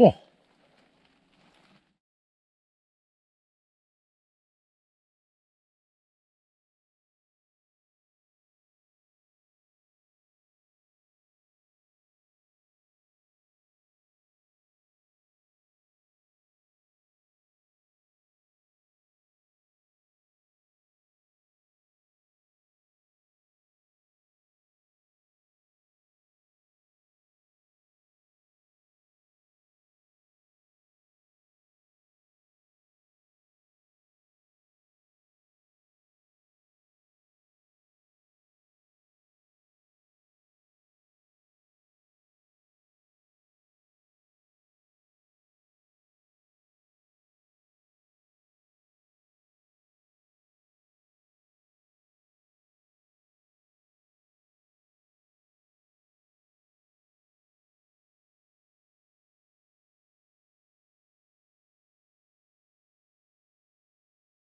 Well,